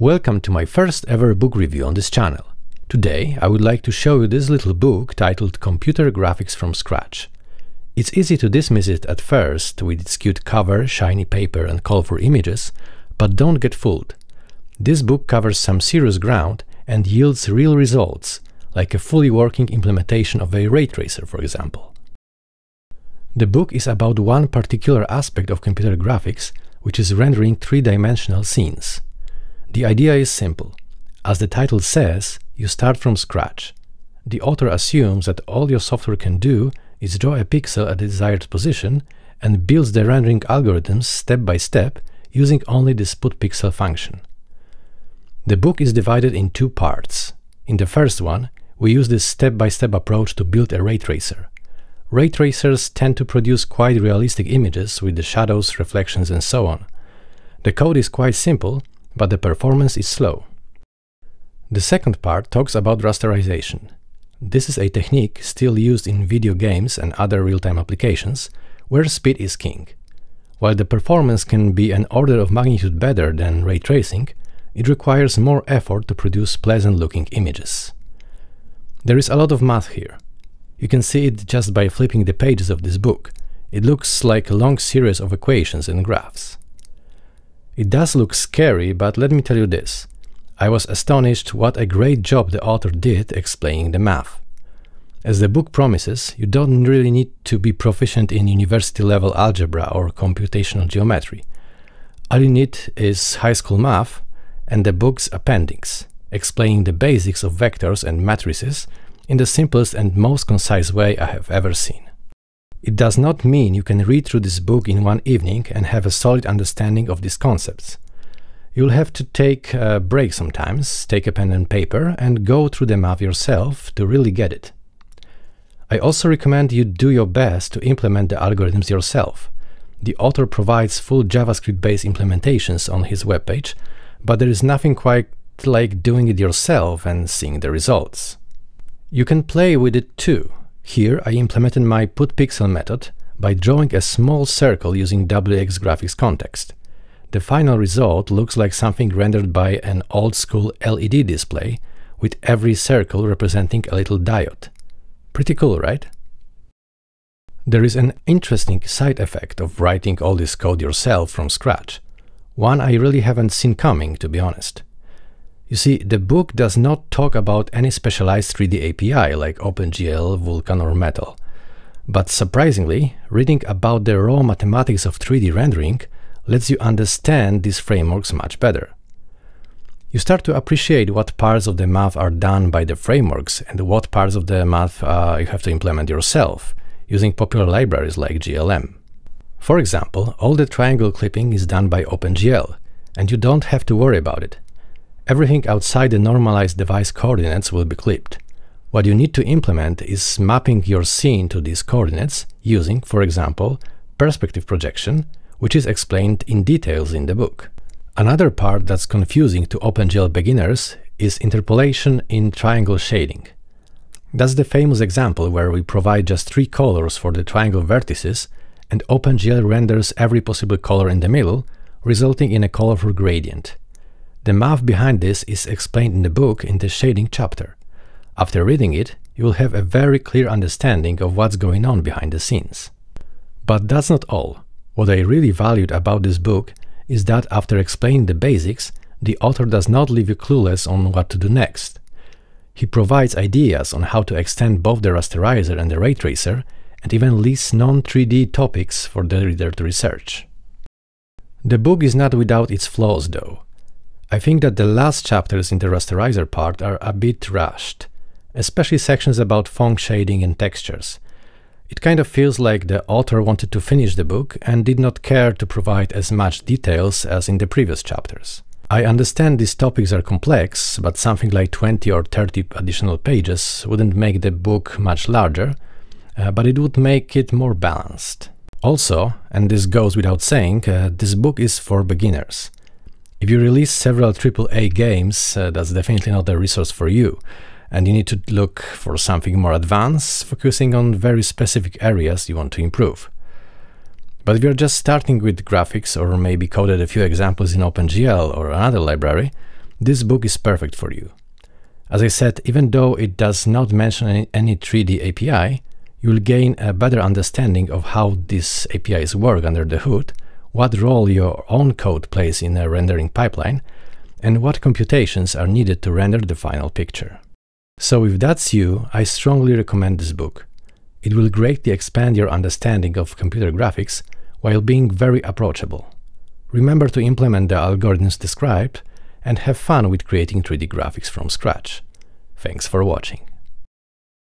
Welcome to my first ever book review on this channel. Today I would like to show you this little book titled Computer Graphics from Scratch. It's easy to dismiss it at first with its cute cover, shiny paper and colorful images, but don't get fooled. This book covers some serious ground and yields real results, like a fully working implementation of a ray tracer for example. The book is about one particular aspect of computer graphics, which is rendering three-dimensional scenes. The idea is simple. As the title says, you start from scratch. The author assumes that all your software can do is draw a pixel at the desired position and builds the rendering algorithms step by step using only this put pixel function. The book is divided in two parts. In the first one, we use this step-by-step -step approach to build a ray tracer. Ray tracers tend to produce quite realistic images with the shadows, reflections and so on. The code is quite simple, but the performance is slow. The second part talks about rasterization. This is a technique still used in video games and other real-time applications, where speed is king. While the performance can be an order of magnitude better than ray tracing, it requires more effort to produce pleasant-looking images. There is a lot of math here. You can see it just by flipping the pages of this book. It looks like a long series of equations and graphs. It does look scary, but let me tell you this. I was astonished what a great job the author did explaining the math. As the book promises, you don't really need to be proficient in university-level algebra or computational geometry. All you need is high school math and the book's appendix, explaining the basics of vectors and matrices in the simplest and most concise way I have ever seen. It does not mean you can read through this book in one evening and have a solid understanding of these concepts. You'll have to take a break sometimes, take a pen and paper, and go through the math yourself to really get it. I also recommend you do your best to implement the algorithms yourself. The author provides full JavaScript-based implementations on his webpage, but there is nothing quite like doing it yourself and seeing the results. You can play with it too, here I implemented my putPixel method by drawing a small circle using WX graphics context. The final result looks like something rendered by an old-school LED display, with every circle representing a little diode. Pretty cool, right? There is an interesting side effect of writing all this code yourself from scratch. One I really haven't seen coming, to be honest. You see, the book does not talk about any specialized 3D API like OpenGL, Vulkan or Metal. But surprisingly, reading about the raw mathematics of 3D rendering lets you understand these frameworks much better. You start to appreciate what parts of the math are done by the frameworks and what parts of the math uh, you have to implement yourself, using popular libraries like GLM. For example, all the triangle clipping is done by OpenGL, and you don't have to worry about it. Everything outside the normalized device coordinates will be clipped. What you need to implement is mapping your scene to these coordinates using, for example, perspective projection, which is explained in details in the book. Another part that's confusing to OpenGL beginners is interpolation in triangle shading. That's the famous example where we provide just three colors for the triangle vertices and OpenGL renders every possible color in the middle, resulting in a colorful gradient. The math behind this is explained in the book in the shading chapter. After reading it, you will have a very clear understanding of what's going on behind the scenes. But that's not all. What I really valued about this book is that after explaining the basics, the author does not leave you clueless on what to do next. He provides ideas on how to extend both the rasterizer and the ray tracer, and even lists non-3D topics for the reader to research. The book is not without its flaws though. I think that the last chapters in the rasterizer part are a bit rushed, especially sections about Phong shading and textures. It kind of feels like the author wanted to finish the book and did not care to provide as much details as in the previous chapters. I understand these topics are complex, but something like 20 or 30 additional pages wouldn't make the book much larger, uh, but it would make it more balanced. Also, and this goes without saying, uh, this book is for beginners. If you release several AAA games, uh, that's definitely not a resource for you, and you need to look for something more advanced, focusing on very specific areas you want to improve. But if you're just starting with graphics or maybe coded a few examples in OpenGL or another library, this book is perfect for you. As I said, even though it does not mention any, any 3D API, you will gain a better understanding of how these APIs work under the hood, what role your own code plays in a rendering pipeline, and what computations are needed to render the final picture. So if that's you, I strongly recommend this book. It will greatly expand your understanding of computer graphics while being very approachable. Remember to implement the algorithms described and have fun with creating 3D graphics from scratch. Thanks for watching.